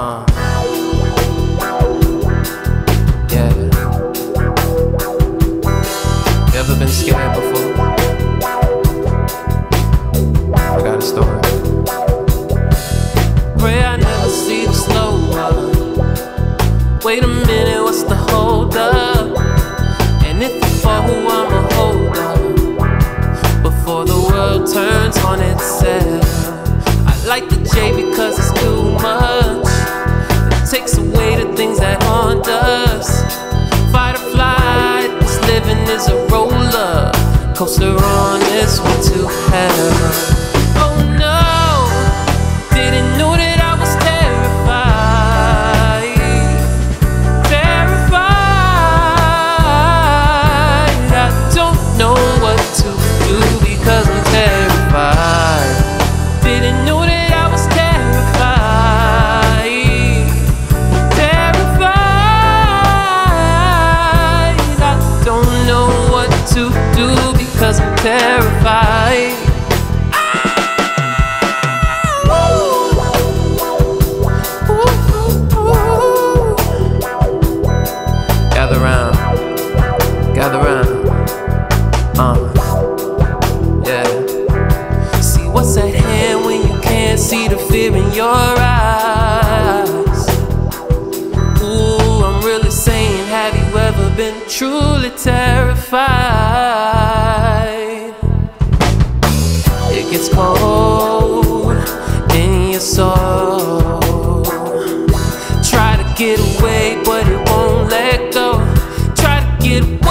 Uh-huh. Yeah. Been scared before? I got a story. Pray I never see the slow. Wait a minute, what's the? And if fall, who I'ma hold before the world turns on itself. I like the J because it's too much. Takes away the things that haunt us. Fight or flight, this living is a roller coaster on its way to heaven. Terrified. Gather round, gather round. Uh, yeah. See what's at hand when you can't see the fear in your eyes. Ooh, I'm really saying, have you ever been truly terrified? but it won't let go. Try to get away.